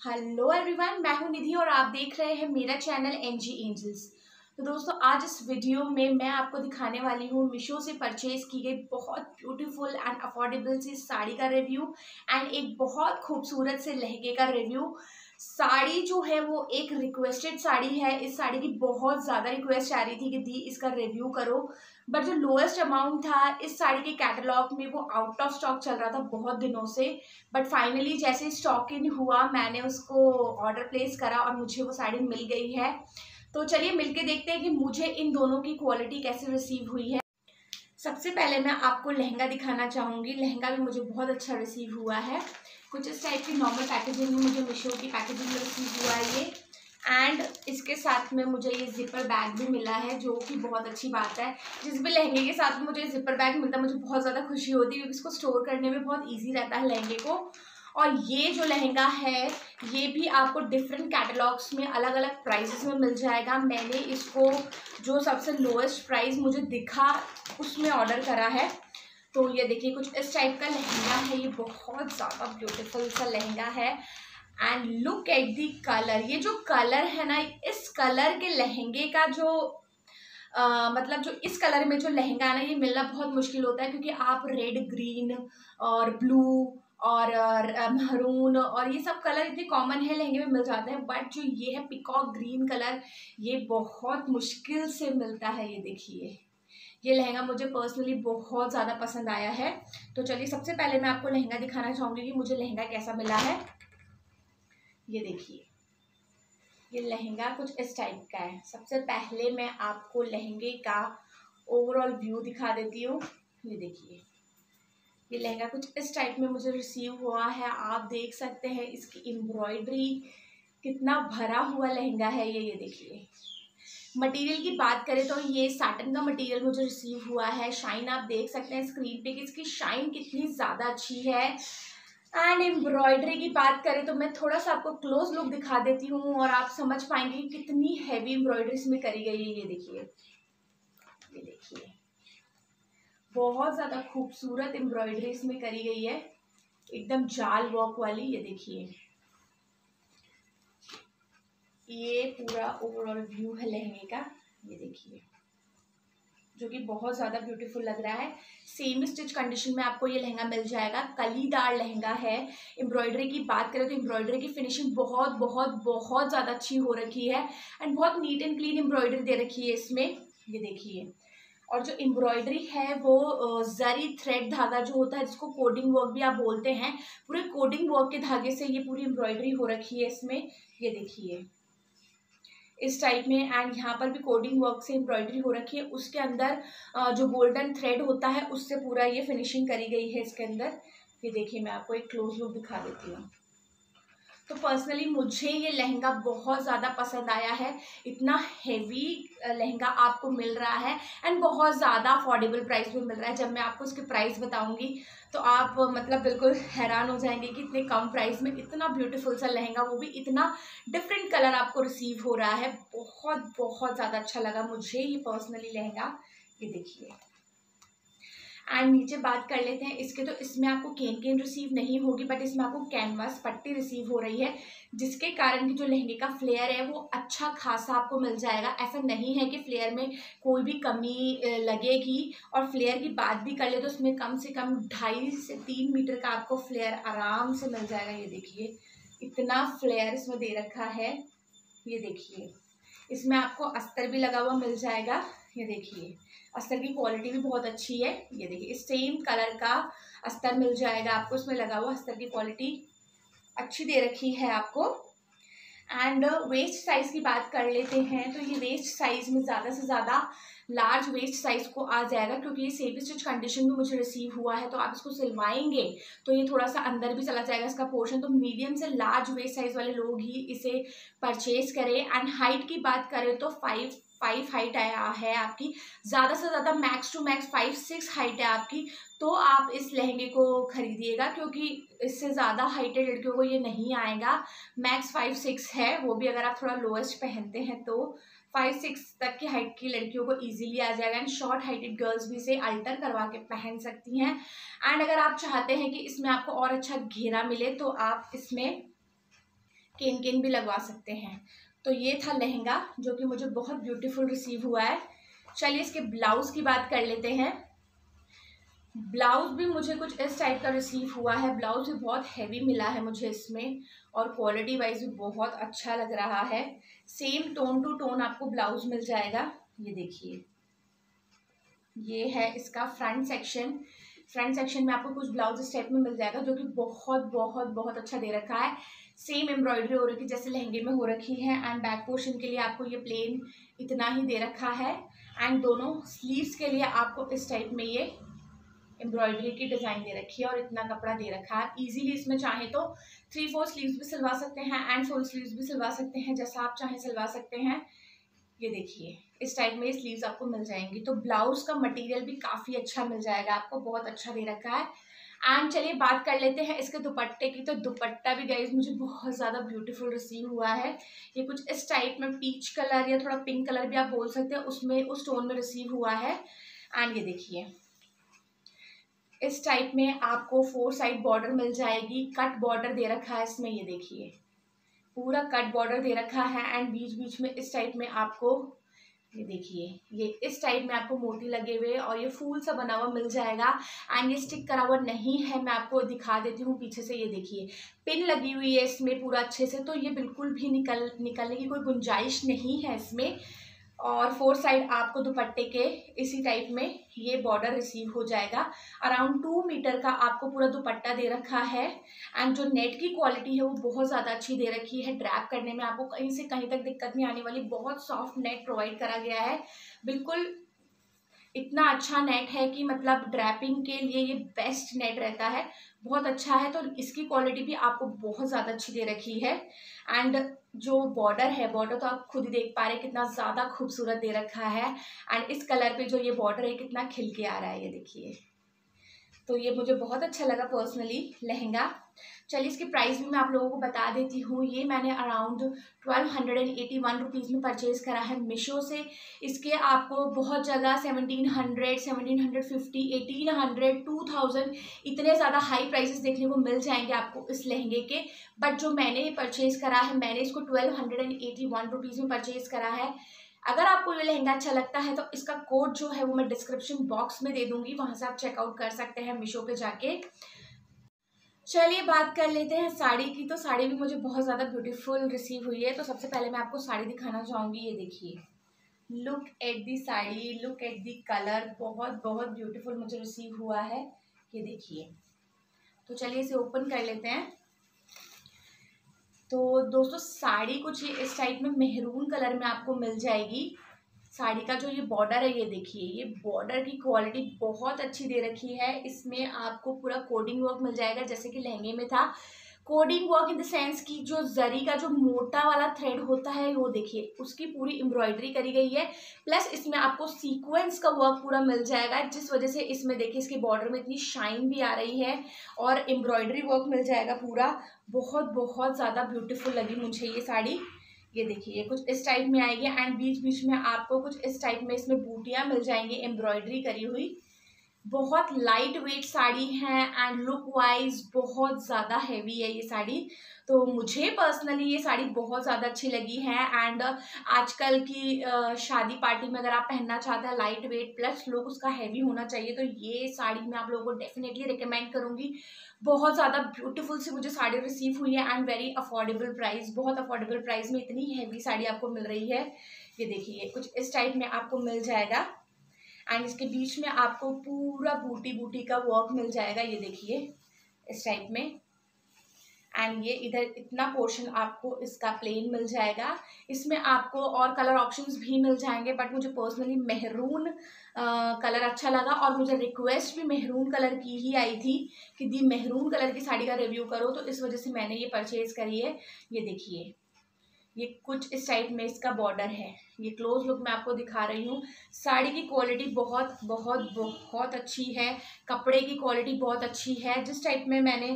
Hello everyone, मैं हूँ निधि और आप देख रहे हैं मेरा चैनल एन जी एंजल्स तो दोस्तों, आज इस वीडियो में मैं आपको दिखाने वाली हूँ मीशो से परचेज की गई बहुत ब्यूटीफुल एंड अफोर्डेबल सी साड़ी का रिव्यू एंड एक बहुत खूबसूरत से लहंगे का रिव्यू साड़ी जो है वो एक रिक्वेस्टेड साड़ी है। इस साड़ी की बहुत ज़्यादा रिक्वेस्ट आ रही थी कि दी इसका रिव्यू करो। बट जो लोएस्ट अमाउंट था, इस साड़ी के कैटलॉग में वो आउट ऑफ़ स्टॉक चल रहा था बहुत दिनों से। बट फाइनली जैसे स्टॉक इन हुआ, मैंने उसको ऑर्डर प्लेस करा और मुझे वो साड़ी मिल गई है। तो चलिए मिलके देखते हैं कि मुझे इन दोनों की क्वालिटी कैसे रिसीव हुई है। सबसे पहले मैं आपको लहंगा दिखाना चाहूँगी। लहंगा भी मुझे बहुत अच्छा रिसीव हुआ है। कुछ इस टाइप की नॉर्मल पैकेजिंग में मुझे मीशो की पैकेजिंग में रिसीव हुआ है ये। एंड इसके साथ में मुझे ये जिपर बैग भी मिला है, जो कि बहुत अच्छी बात है। जिस भी लहंगे के साथ मुझे जिपर बैग मिलता है, मुझे बहुत ज़्यादा खुशी होती है, क्योंकि इसको स्टोर करने में बहुत ईजी रहता है लहंगे को। और ये जो लहंगा है, ये भी आपको डिफरेंट कैटलॉग्स में अलग अलग प्राइजेस में मिल जाएगा। मैंने इसको जो सबसे लोएस्ट प्राइस मुझे दिखा, उसमें ऑर्डर करा है। तो ये देखिए, कुछ इस टाइप का लहंगा है, ये बहुत ज़्यादा ब्यूटीफुल सा लहंगा है। And look at the colour ये जो कलर है ना इस कलर के लहंगे का जो आ, मतलब जो इस कलर में जो लहंगा है ना ये मिलना बहुत मुश्किल होता है क्योंकि आप रेड ग्रीन और ब्लू और महरून और ये सब कलर इतने कॉमन है लहंगे में मिल जाते हैं। बट जो ये है पिकॉक ग्रीन कलर ये बहुत मुश्किल से मिलता है ये देखिए। ये लहंगा मुझे पर्सनली बहुत ज़्यादा पसंद आया है। तो चलिए सबसे पहले मैं आपको लहंगा दिखाना चाहूँगी कि मुझे लहंगा कैसा मिला है। ये देखिए। ये लहंगा कुछ इस टाइप का है। सबसे पहले मैं आपको लहंगे का ओवरऑल व्यू दिखा देती हूँ। ये देखिए। ये लहंगा कुछ इस टाइप में मुझे रिसीव हुआ है। आप देख सकते हैं इसकी एम्ब्रॉयडरी कितना भरा हुआ लहंगा है। ये ये देखिए। मटेरियल की बात करें तो ये साटन का मटेरियल मुझे रिसीव हुआ है। शाइन आप देख सकते हैं स्क्रीन पे कि इसकी शाइन कितनी ज़्यादा अच्छी है। एंड एम्ब्रॉयडरी की बात करें तो मैं थोड़ा सा आपको क्लोज लुक दिखा देती हूँ और आप समझ पाएँगे कि कितनी हैवी एम्ब्रॉयडरी इसमें करी गई है, ये देखिए। ये देखिए। बहुत ज़्यादा खूबसूरत एम्ब्रॉयडरी इसमें करी गई है। एकदम जाल वॉक वाली, ये देखिए। ये पूरा ओवरऑल व्यू है लहंगे का, ये देखिए। जो कि बहुत ज़्यादा ब्यूटीफुल लग रहा है। सेम स्टिच कंडीशन में आपको ये लहंगा मिल जाएगा। कलीदार लहंगा है। एम्ब्रॉयडरी की बात करें तो एम्ब्रॉयडरी की फिनिशिंग बहुत बहुत बहुत ज़्यादा अच्छी हो रखी है एंड बहुत नीट एंड क्लीन एम्ब्रॉयडरी दे रखी है इसमें। ये देखिए। और जो एम्ब्रॉयडरी है वो जरी थ्रेड धागा जो होता है, जिसको कोडिंग वर्क भी आप बोलते हैं, पूरे कोडिंग वर्क के धागे से ये पूरी एम्ब्रॉयडरी हो रखी है इसमें। ये देखिए। इस टाइप में एंड यहाँ पर भी कोडिंग वर्क से एम्ब्रॉयडरी हो रखी है। उसके अंदर जो गोल्डन थ्रेड होता है, उससे पूरा ये फिनिशिंग करी गई है इसके अंदर। ये देखिए, मैं आपको एक क्लोज लुक दिखा देती हूँ। तो पर्सनली मुझे ये लहंगा बहुत ज़्यादा पसंद आया है। इतना हैवी लहंगा आपको मिल रहा है एंड बहुत ज़्यादा अफोर्डेबल प्राइस में मिल रहा है। जब मैं आपको उसके प्राइस बताऊँगी तो आप मतलब बिल्कुल हैरान हो जाएँगे कि इतने कम प्राइस में इतना ब्यूटीफुल सा लहंगा, वो भी इतना डिफरेंट कलर आपको रिसीव हो रहा है। बहुत बहुत ज़्यादा अच्छा लगा मुझे ये पर्सनली लहंगा। ये देखिए। एंड नीचे बात कर लेते हैं, इसके तो इसमें आपको केन केन रिसीव नहीं होगी बट इसमें आपको कैनवास पट्टी रिसीव हो रही है, जिसके कारण कि जो लहंगे का फ्लेयर है, वो अच्छा खासा आपको मिल जाएगा। ऐसा नहीं है कि फ्लेयर में कोई भी कमी लगेगी, और फ्लेयर की बात भी कर ले तो उसमें कम से कम ढाई से तीन मीटर का आपको फ्लेयर आराम से मिल जाएगा। ये देखिए, इतना फ्लेयर इसमें दे रखा है, ये देखिए, इसमें आपको अस्तर भी लगा हुआ मिल जाएगा। ये देखिए, अस्तर की क्वालिटी भी बहुत अच्छी है। ये देखिए सेम कलर का अस्तर मिल जाएगा आपको। इसमें लगा हुआ अस्तर की क्वालिटी अच्छी दे रखी है आपको। एंड वेस्ट साइज़ की बात कर लेते हैं तो ये वेस्ट साइज़ में ज़्यादा से ज़्यादा लार्ज वेस्ट साइज़ को आ जाएगा, क्योंकि ये सेम स्टिच कंडीशन में मुझे रिसीव हुआ है तो आप इसको सिलवाएँगे तो ये थोड़ा सा अंदर भी चला जाएगा इसका पोर्शन तो मीडियम से लार्ज वेस्ट साइज़ वाले लोग ही इसे परचेज करें। एंड हाइट की बात करें तो फाइव फाइव हाइट आया है आपकी। ज़्यादा से ज़्यादा max to max five six height है आपकी। तो आप इस लहंगे को खरीदिएगा, क्योंकि इससे ज़्यादा हाइटेड लड़कियों को ये नहीं आएगा। मैक्स फाइव सिक्स है, वो भी अगर आप थोड़ा लोएस्ट पहनते हैं तो फाइव सिक्स तक की हाइट की लड़कियों को इजीली आ जाएगा। एंड शॉर्ट हाइटेड गर्ल्स भी इसे अल्टर करवा के पहन सकती हैं। एंड अगर आप चाहते हैं कि इसमें आपको और अच्छा घेरा मिले तो आप इसमें केन केन भी लगवा सकते हैं। तो ये था लहंगा, जो कि मुझे बहुत ब्यूटीफुल रिसीव हुआ है। चलिए इसके ब्लाउज़ की बात कर लेते हैं। ब्लाउज़ भी मुझे कुछ इस टाइप का रिसीव हुआ है। ब्लाउज़ भी बहुत हैवी मिला है मुझे इसमें और क्वालिटी वाइज भी बहुत अच्छा लग रहा है। सेम टोन टू टोन आपको ब्लाउज़ मिल जाएगा। ये देखिए। ये है इसका फ्रंट सेक्शन फ्रंट सेक्शन में आपको कुछ ब्लाउज इस टाइप में मिल जाएगा, जो कि बहुत बहुत बहुत अच्छा दे रखा है। सेम एम्ब्रॉयडरी हो रखी जैसे लहंगे में हो रखी है एंड बैक पोर्शन के लिए आपको ये प्लेन इतना ही दे रखा है एंड दोनों स्लीव्स के लिए आपको इस टाइप में ये एम्ब्रॉयडरी की डिज़ाइन दे रखी है और इतना कपड़ा दे रखा है। इजीली इसमें चाहे तो थ्री फोर स्लीव्स भी सिलवा सकते हैं एंड फुल स्लीव्स भी सिलवा सकते हैं, जैसा आप चाहें सिलवा सकते हैं। ये देखिए, इस टाइप में स्लीव्स आपको मिल जाएँगी। तो ब्लाउज का मटेरियल भी काफ़ी अच्छा मिल जाएगा, आपको बहुत अच्छा दे रखा है। एंड चलिए बात कर लेते हैं इसके दुपट्टे की। तो दुपट्टा भी गाइज़ मुझे बहुत ज़्यादा ब्यूटीफुल रिसीव हुआ है। ये कुछ इस टाइप में पीच कलर या थोड़ा पिंक कलर भी आप बोल सकते हैं, उसमें, उस टोन में रिसीव हुआ है। एंड ये देखिए, इस टाइप में आपको फोर साइड बॉर्डर मिल जाएगी। कट बॉर्डर दे रखा है इसमें, ये देखिए। पूरा कट बॉर्डर दे रखा है। एंड बीच बीच में इस टाइप में आपको ये देखिए, ये इस टाइप में आपको मोती लगे हुए और ये फूल सा बना हुआ मिल जाएगा। एंड ये स्टिक करा हुआ नहीं है, मैं आपको दिखा देती हूँ पीछे से, ये देखिए। पिन लगी हुई है इसमें पूरा अच्छे से तो ये बिल्कुल भी निकल, निकलने की कोई गुंजाइश नहीं है इसमें। और फोर साइड आपको दुपट्टे के इसी टाइप में ये बॉर्डर रिसीव हो जाएगा। अराउंड टू मीटर का आपको पूरा दुपट्टा दे रखा है। एंड जो नेट की क्वालिटी है वो बहुत ज़्यादा अच्छी दे रखी है। ड्रैप करने में आपको कहीं से कहीं तक दिक्कत नहीं आने वाली। बहुत सॉफ्ट नेट प्रोवाइड करा गया है। बिल्कुल इतना अच्छा नेट है कि मतलब ड्रैपिंग के लिए ये बेस्ट नेट रहता है। बहुत अच्छा है तो इसकी क्वालिटी भी आपको बहुत ज़्यादा अच्छी दे रखी है। एंड जो बॉर्डर है बॉर्डर तो आप खुद ही देख पा रहे हैं कितना ज़्यादा खूबसूरत दे रखा है। एंड इस कलर पे जो ये बॉर्डर है, कितना खिल के आ रहा है, ये देखिए। तो ये मुझे बहुत अच्छा लगा पर्सनली लहंगा। चलिए इसके प्राइस भी मैं आप लोगों को बता देती हूँ। ये मैंने around twelve hundred and eighty one rupees में परचेज़ करा है मीशो से। इसके आपको बहुत जगह seventeen hundred seventeen hundred fifty eighteen hundred two thousand इतने ज़्यादा हाई प्राइसेस देखने को मिल जाएँगे आपको इस लहंगे के। बट जो मैंने परचेज़ करा है, मैंने इसको twelve hundred and eighty one rupees में परचेज़ करा है। अगर आपको ये लहंगा अच्छा लगता है तो इसका कोड जो है वो मैं डिस्क्रिप्शन बॉक्स में दे दूँगी, वहाँ से आप चेकआउट कर सकते हैं मीशो पे जाके। चलिए बात कर लेते हैं साड़ी की तो साड़ी भी मुझे बहुत ज़्यादा ब्यूटीफुल रिसीव हुई है तो सबसे पहले मैं आपको साड़ी दिखाना चाहूँगी, ये देखिए। Look at the sari look at the colour बहुत बहुत ब्यूटीफुल मुझे रिसीव हुआ है, ये देखिए। तो चलिए इसे ओपन कर लेते हैं। तो दोस्तों, साड़ी कुछ इस टाइप में मेहरून कलर में आपको मिल जाएगी। साड़ी का जो ये बॉर्डर है, ये देखिए, ये बॉर्डर की क्वालिटी बहुत अच्छी दे रखी है। इसमें आपको पूरा कोडिंग वर्क मिल जाएगा, जैसे कि लहंगे में था। Coding work in the sense की जो जरी का जो मोटा वाला थ्रेड होता है, वो देखिए, उसकी पूरी एम्ब्रॉयडरी करी गई है। प्लस इसमें आपको सीक्वेंस का वर्क पूरा मिल जाएगा, जिस वजह से इसमें देखिए, इसके बॉर्डर में इतनी शाइन भी आ रही है और एम्ब्रॉयडरी वर्क मिल जाएगा पूरा। बहुत बहुत ज़्यादा ब्यूटीफुल लगी मुझे ये साड़ी। ये देखिए कुछ इस टाइप में आएगी एंड बीच बीच में आपको कुछ इस टाइप में इसमें बूटियाँ मिल जाएँगी एम्ब्रॉयडरी करी हुई। बहुत लाइट वेट साड़ी है एंड लुक वाइज बहुत ज़्यादा हैवी है ये साड़ी। तो मुझे पर्सनली ये साड़ी बहुत ज़्यादा अच्छी लगी है एंड आजकल की शादी पार्टी में अगर आप पहनना चाहते हैं लाइट वेट प्लस लुक उसका हैवी होना चाहिए तो ये साड़ी मैं आप लोगों को डेफिनेटली रिकमेंड करूँगी। बहुत ज़्यादा ब्यूटीफुल सी मुझे साड़ी रिसीव हुई है एंड वेरी अफोर्डेबल प्राइस बहुत अफोर्डेबल प्राइस में इतनी हैवी साड़ी आपको मिल रही है। ये देखिए, कुछ इस टाइप में आपको मिल जाएगा। एंड इसके बीच में आपको पूरा बूटी बूटी का वर्क मिल जाएगा, ये देखिए, इस टाइप में। एंड ये इधर इतना पोर्शन आपको इसका प्लेन मिल जाएगा। इसमें आपको और कलर ऑप्शंस भी मिल जाएँगे बट मुझे पर्सनली मेहरून कलर अच्छा लगा और मुझे रिक्वेस्ट भी मेहरून कलर की ही आई थी कि दी मेहरून कलर की साड़ी का रिव्यू करो तो इस वजह से मैंने ये परचेज़ करी है। ये देखिए। ये कुछ इस टाइप में इसका बॉर्डर है। ये क्लोज लुक मैं आपको दिखा रही हूँ। साड़ी की क्वालिटी बहुत बहुत बहुत अच्छी है। कपड़े की क्वालिटी बहुत अच्छी है। जिस टाइप में मैंने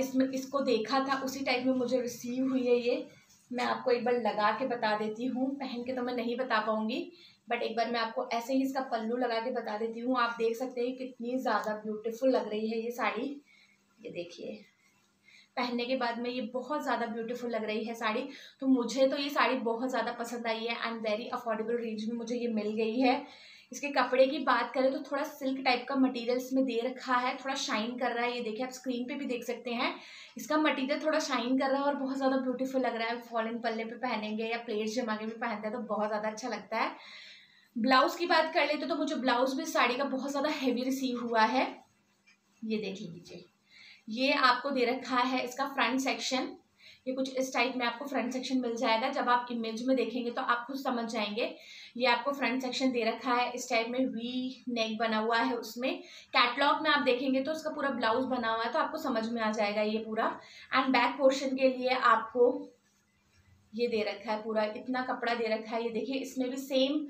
इसमें, इसको देखा था, उसी टाइप में मुझे रिसीव हुई है ये। मैं आपको एक बार लगा के बता देती हूँ। पहन के तो मैं नहीं बता पाऊँगी बट एक बार मैं आपको ऐसे ही इसका पल्लू लगा के बता देती हूँ। आप देख सकते हैं कितनी ज़्यादा ब्यूटीफुल लग रही है ये साड़ी। ये देखिए। पहनने के बाद में ये बहुत ज़्यादा ब्यूटीफुल लग रही है साड़ी। तो मुझे तो ये साड़ी बहुत ज़्यादा पसंद आई है एंड वेरी अफोर्डेबल रेंज में मुझे ये मिल गई है। इसके कपड़े की बात करें तो थोड़ा सिल्क टाइप का मटेरियल इसमें दे रखा है, थोड़ा शाइन कर रहा है। ये देखिए, आप स्क्रीन पे भी देख सकते हैं। इसका मटेरियल थोड़ा शाइन कर रहा है और बहुत ज़्यादा ब्यूटीफुल लग रहा है। फॉलन पल्ले पे पहनेंगे या प्लेट्स जमा के भी पहनते हैं तो बहुत ज़्यादा अच्छा लगता है। ब्लाउज़ की बात कर लेते तो मुझे ब्लाउज़ भी साड़ी का बहुत ज़्यादा हैवी रिसीव हुआ है। ये देख लीजिए। ये आपको दे रखा है इसका फ्रंट सेक्शन ये कुछ इस टाइप में आपको फ्रंट सेक्शन मिल जाएगा। जब आप इमेज में देखेंगे तो आप खुद समझ जाएँगे। ये आपको फ्रंट सेक्शन दे रखा है। इस टाइप में वी नेक बना हुआ है उसमें। कैटलॉग में आप देखेंगे तो उसका पूरा ब्लाउज बना हुआ है तो आपको समझ में आ जाएगा ये पूरा। एंड बैक पोर्शन के लिए आपको ये दे रखा है, पूरा इतना कपड़ा दे रखा है। ये देखिए, इसमें भी सेम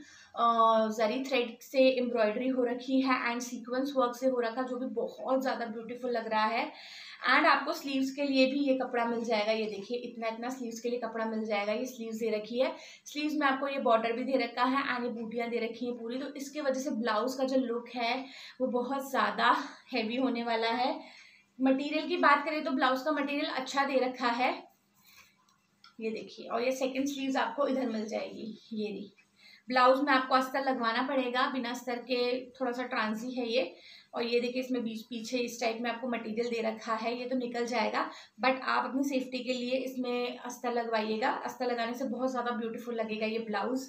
जरी थ्रेड से एम्ब्रॉयडरी हो रखी है एंड सीक्वेंस वर्क से हो रखा जो भी बहुत ज़्यादा ब्यूटीफुल लग रहा है। एंड आपको स्लीव्स के लिए भी ये कपड़ा मिल जाएगा। ये देखिए, इतना इतना स्लीव्स के लिए कपड़ा मिल जाएगा। ये स्लीव्स दे रखी है। स्लीव्स में आपको ये बॉर्डर भी दे रखा है एंड ये बूटियाँ दे रखी हैं पूरी। तो इसके वजह से ब्लाउज का जो लुक है, वो बहुत ज़्यादा हैवी होने वाला है। मटेरियल की बात करें तो ब्लाउज का मटेरियल अच्छा दे रखा है। ये देखिए, और ये सेकंड स्लीव्स आपको इधर मिल जाएगी, ये नहीं ब्लाउज में आपको अस्तर लगवाना पड़ेगा, बिना अस्तर के थोड़ा सा ट्रांसी है ये। और ये देखिए, इसमें बीच पीछे इस टाइप में आपको मटेरियल दे रखा है, ये तो निकल जाएगा। बट आप अपनी सेफ्टी के लिए इसमें अस्तर लगवाइएगा। अस्तर लगाने से बहुत ज़्यादा ब्यूटीफुल लगेगा ये ब्लाउज़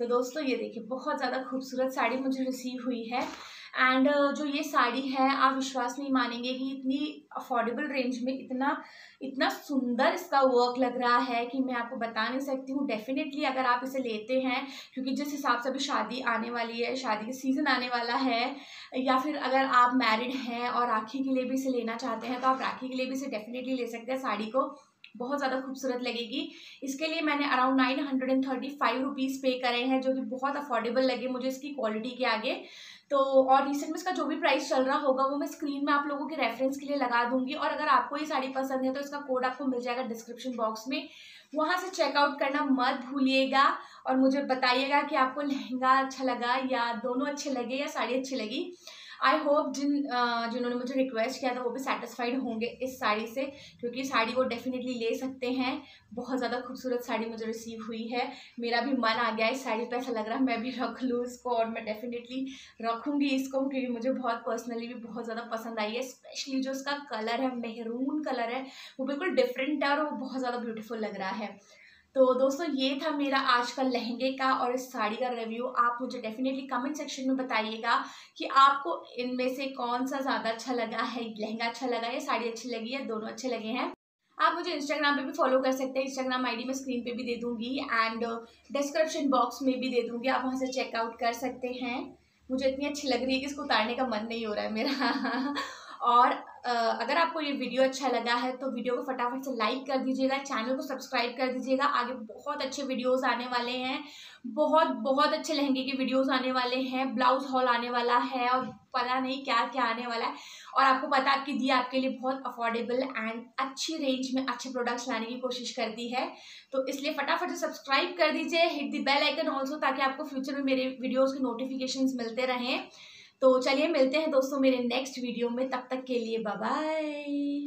तो दोस्तों, ये देखिए, बहुत ज़्यादा खूबसूरत साड़ी मुझे रिसीव हुई है। एंड uh, जो ये साड़ी है आप विश्वास नहीं मानेंगे कि इतनी अफोर्डेबल रेंज में इतना इतना सुंदर इसका वर्क लग रहा है कि मैं आपको बता नहीं सकती हूँ। डेफिनेटली अगर आप इसे लेते हैं क्योंकि जिस हिसाब से अभी शादी आने वाली है शादी का सीज़न आने वाला है या फिर अगर आप मैरिड हैं और राखी के लिए भी इसे लेना चाहते हैं तो आप राखी के लिए भी इसे डेफिनेटली ले सकते हैं साड़ी को। बहुत ज़्यादा खूबसूरत लगेगी। इसके लिए मैंने around nine hundred and thirty five rupees पे करे हैं, जो कि बहुत अफोर्डेबल लगे मुझे इसकी क्वालिटी के आगे। तो और रिसेंट में इसका जो भी प्राइस चल रहा होगा, वो मैं स्क्रीन में आप लोगों के रेफरेंस के लिए लगा दूँगी। और अगर आपको ये साड़ी पसंद है तो इसका कोड आपको मिल जाएगा डिस्क्रिप्शन बॉक्स में। वहाँ से चेकआउट करना मत भूलिएगा और मुझे बताइएगा कि आपको लहंगा अच्छा लगा या दोनों अच्छे लगे या साड़ी अच्छी लगी। आई होप जिन जिन्होंने मुझे रिक्वेस्ट किया था वो भी सेटिस्फाइड होंगे इस साड़ी से, क्योंकि साड़ी वो डेफिनेटली ले सकते हैं। बहुत ज़्यादा खूबसूरत साड़ी मुझे रिसीव हुई है। मेरा भी मन आ गया इस साड़ी पर ऐसा लग रहा है मैं भी रख लूँ इसको और मैं डेफिनेटली रखूँगी इसको, क्योंकि मुझे बहुत पर्सनली भी बहुत ज़्यादा पसंद आई है स्पेशली जो उसका कलर है, मेहरून कलर है, वो बिल्कुल डिफरेंट है और वो बहुत ज़्यादा ब्यूटीफुल लग रहा है। तो दोस्तों, ये था मेरा आज का लहंगे का और इस साड़ी का रिव्यू आप मुझे डेफिनेटली कमेंट सेक्शन में बताइएगा कि आपको इनमें से कौन सा ज़्यादा अच्छा लगा है, लहंगा अच्छा लगा या साड़ी अच्छी लगी है, दोनों अच्छे लगे हैं। आप मुझे इंस्टाग्राम पे भी फॉलो कर सकते हैं। इंस्टाग्राम आईडी मैं स्क्रीन पे भी दे दूँगी एंड डिस्क्रिप्शन बॉक्स में भी दे दूँगी। आप वहाँ से चेकआउट कर सकते हैं। मुझे इतनी अच्छी लग रही है कि इसको उतारने का मन नहीं हो रहा है मेरा। और अगर आपको ये वीडियो अच्छा लगा है तो वीडियो को फटाफट से लाइक कर दीजिएगा, चैनल को सब्सक्राइब कर दीजिएगा। आगे बहुत अच्छे वीडियोस आने वाले हैं। बहुत बहुत अच्छे लहंगे के वीडियोस आने वाले हैं। ब्लाउज हॉल आने वाला है और पता नहीं क्या क्या आने वाला है। और आपको पता आपकी दी आपके लिए बहुत अफोर्डेबल एंड अच्छी रेंज में अच्छे प्रोडक्ट्स लाने की कोशिश करती है। तो इसलिए फटाफट से सब्सक्राइब कर दीजिए। Hit the bell icon also ताकि आपको फ्यूचर में मेरे वीडियोज़ के नोटिफिकेशन मिलते रहें। तो चलिए मिलते हैं दोस्तों मेरे नेक्स्ट वीडियो में तब तक के लिए बाय